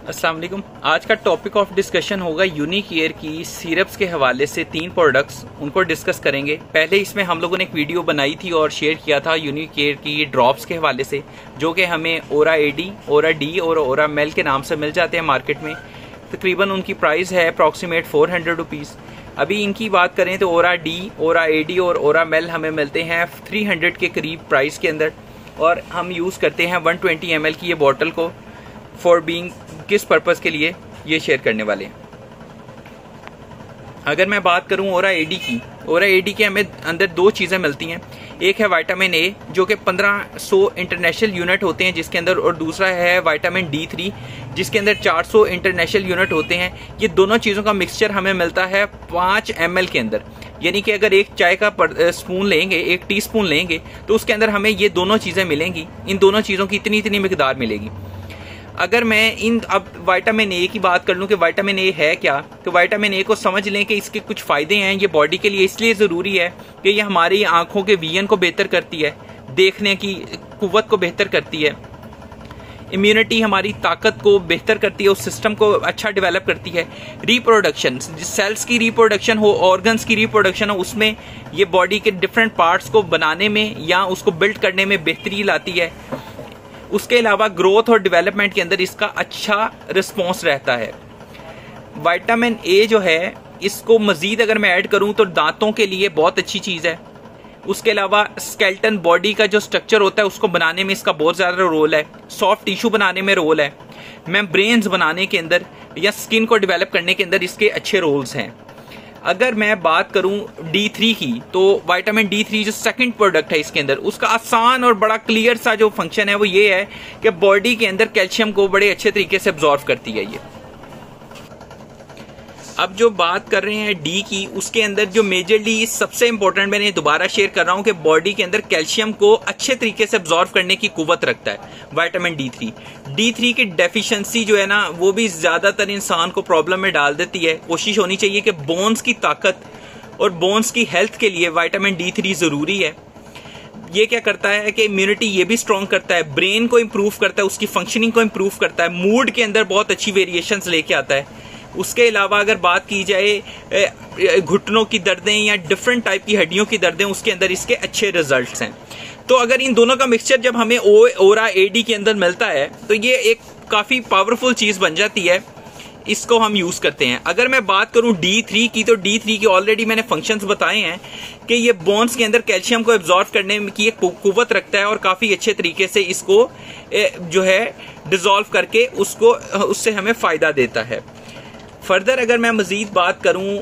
अस्सलाम वालेकुम। आज का टॉपिक ऑफ़ डिस्कशन होगा यूनिक ईयर की सीरप्स के हवाले से तीन प्रोडक्ट्स उनको डिस्कस करेंगे। पहले इसमें हम लोगों ने एक वीडियो बनाई थी और शेयर किया था यूनिक ईयर की ड्रॉप्स के हवाले से, जो कि हमें ओरा एडी ओरा डी और ओरा मेल के नाम से मिल जाते हैं मार्केट में। तकरीबन उनकी प्राइस है अप्रॉक्सीमेट फोर हंड्रेड रुपीज़ अभी इनकी बात करें तो ओरा डी ओरा एडी और ओरा मेल हमें मिलते हैं थ्री हंड्रेड के करीब प्राइस के अंदर। और हम यूज़ करते हैं वन ट्वेंटी एम की ये बॉटल को। फॉर बींग किस पर्पज़ के लिए ये शेयर करने वाले हैं? अगर मैं बात करूँ ओरा एडी की ओरा एडी के हमें अंदर दो चीज़ें मिलती हैं। एक है विटामिन ए जो कि 1500 इंटरनेशनल यूनिट होते हैं जिसके अंदर, और दूसरा है विटामिन डी थ्री जिसके अंदर 400 इंटरनेशनल यूनिट होते हैं। ये दोनों चीज़ों का मिक्सचर हमें मिलता है पाँच एम के अंदर। यानी कि अगर एक चाय का स्पून लेंगे, एक टी लेंगे तो उसके अंदर हमें ये दोनों चीज़ें मिलेंगी। इन दोनों चीज़ों की इतनी इतनी मकदार मिलेगी। अगर मैं इन, अब वाइटामिन ए की बात कर लूँ कि वाइटामिन ए है क्या तो वाइटामिन ए को समझ लें कि इसके कुछ फ़ायदे हैं ये बॉडी के लिए, इसलिए ज़रूरी है कि ये हमारी आँखों के विजन को बेहतर करती है, देखने की कुत को बेहतर करती है। इम्यूनिटी हमारी ताकत को बेहतर करती है, उस सिस्टम को अच्छा डेवलप करती है। रिप्रोडक्शन सेल्स की रिप्रोडक्शन हो ऑर्गन्स की रिप्रोडक्शन हो, उसमें ये बॉडी के डिफरेंट पार्ट्स को बनाने में या उसको बिल्ड करने में बेहतरी लाती है। उसके अलावा ग्रोथ और डेवलपमेंट के अंदर इसका अच्छा रिस्पॉन्स रहता है। वाइटामिन ए जो है, इसको मजीद अगर मैं ऐड करूँ तो दांतों के लिए बहुत अच्छी चीज़ है। उसके अलावा स्केल्टन बॉडी का जो स्ट्रक्चर होता है, उसको बनाने में इसका बहुत ज़्यादा रोल है। सॉफ्ट टिश्यू बनाने में रोल है। ब्रेन्स बनाने के अंदर या स्किन को डेवलप करने के अंदर इसके अच्छे रोल्स हैं। अगर मैं बात करूँ डी थ्री की तो डी थ्री जो सेकंड प्रोडक्ट है इसके अंदर, उसका आसान और बड़ा क्लियर सा जो फ़ंक्शन है, वो ये है कि बॉडी के अंदर कैल्शियम को बड़े अच्छे तरीके से ऑब्जॉर्व करती है ये। अब जो बात कर रहे हैं डी की, उसके अंदर जो मेजरली सबसे इंपॉर्टेंट मैंने दोबारा शेयर कर रहा हूँ कि बॉडी के अंदर कैल्शियम को अच्छे तरीके से ऑब्जॉर्व करने की कुवत रखता है vitamin D three D three की डेफिशिएंसी जो है ना, वो भी ज़्यादातर इंसान को प्रॉब्लम में डाल देती है। कोशिश होनी चाहिए कि बोन्स की ताकत और बोन्स की हेल्थ के लिए वाइटामिन डी थ्री ज़रूरी है। ये क्या करता है कि इम्यूनिटी ये भी स्ट्रॉन्ग करता है ब्रेन को इम्प्रूव करता है, उसकी फंक्शनिंग को इम्प्रूव करता है मूड के अंदर बहुत अच्छी वेरिएशंस लेके आता है। उसके अलावा अगर बात की जाए घुटनों की दर्दें या डिफरेंट टाइप की हड्डियों की दर्दें, उसके अंदर इसके अच्छे रिज़ल्ट हैं। तो अगर इन दोनों का मिक्सचर जब हमें ओ ओरा एडी के अंदर मिलता है तो ये एक काफ़ी पावरफुल चीज़ बन जाती है। इसको हम यूज़ करते हैं। अगर मैं बात करूँ डी थ्री की तो डी थ्री की ऑलरेडी मैंने फ़ंक्शंस बताए हैं कि ये बोन्स के अंदर कैल्शियम को एब्जॉर्व करने की एक कुत रखता है और काफ़ी अच्छे तरीके से इसको जो है डिजोल्व करके उसको, उससे हमें फ़ायदा देता है। फर्दर अगर मैं मज़ीद बात करूँ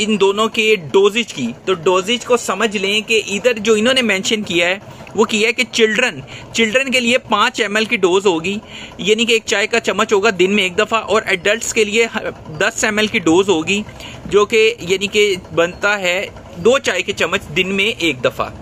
इन दोनों के डोजेज की तो डोजेज को समझ लें कि इधर जो इन्होंने मेंशन किया है, वो किया है कि चिल्ड्रन चिल्ड्रन के लिए पाँच एम की डोज होगी, यानी कि एक चाय का चम्मच होगा दिन में एक दफ़ा, और एडल्ट्स के लिए दस एम की डोज होगी, जो कि यानी कि बनता है दो चाय के चम्मच दिन में एक दफ़ा।